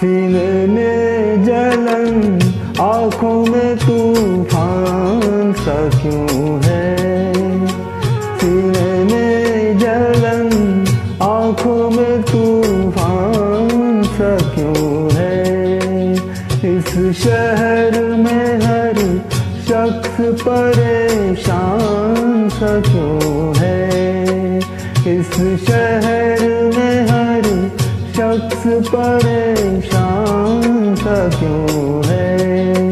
सीने में जलन, आँखों में तूफ़ान सा क्यों है? सीने में जलन, आँखों में तूफ़ान सा क्यों है? इस शहर में हर शख्स परेशान सा क्यों है? इस शहर में हर शख्स परेशान सा क्यों है?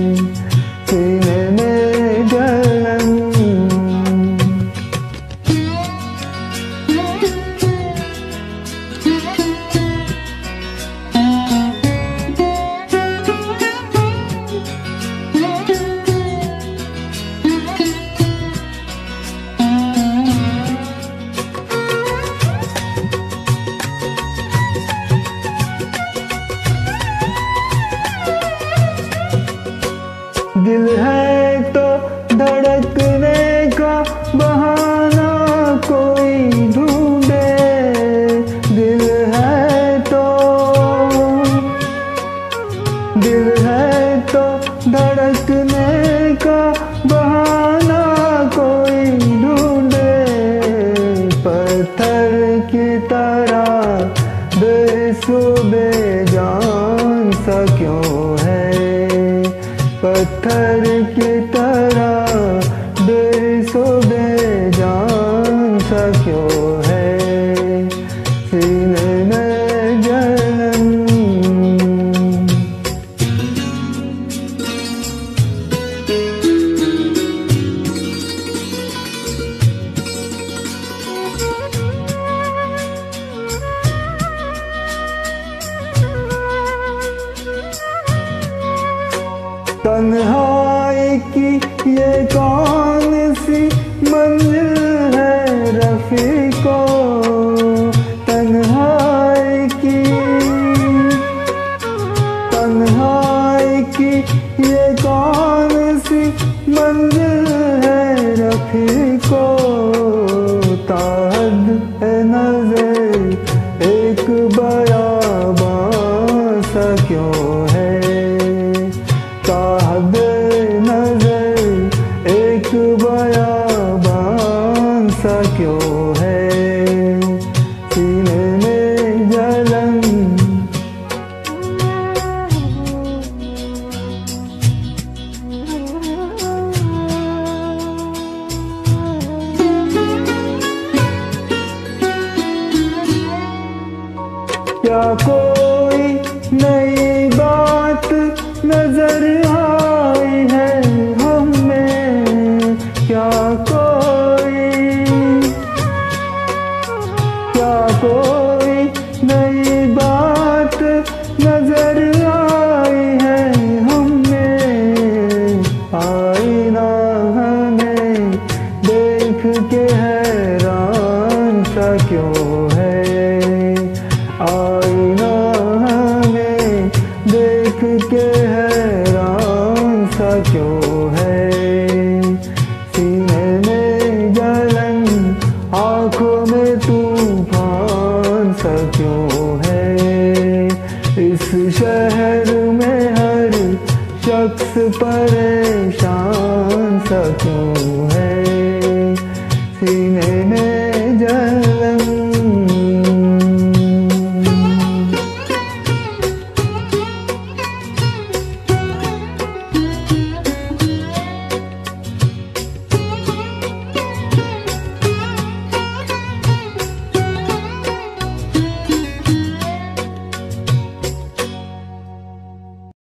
दिल है तो धड़कने का बहाना कोई ढूंढे। दिल है तो दिल है तो धड़कने का बहाना कोई ढूंढे। पत्थर की तरह बेसुबे जान सा पत्थर की तरह तन्हाई की ये कौन सी मंजिल है रफी को तन्हाई की तन्हाई की ये कौन सी मंजिल है रफी को ताहद है नज़र नई बात नज़र आई है हमें। क्या कोई क्या कोई नई बात नज़र आई है हमें। आईना हमें देख के हैरान सा क्यों क्यों है? सीने में जलन, आँखों में तूफ़ान सा क्यों है? इस शहर में हर शख्स परेशान सा क्यों है? सीने में